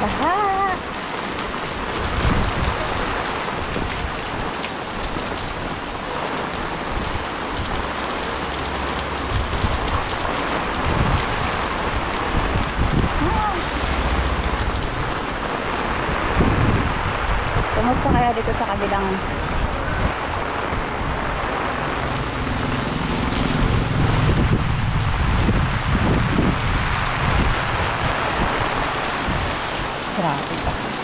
baha. Kumusta kaya dito sa kabilang trágica.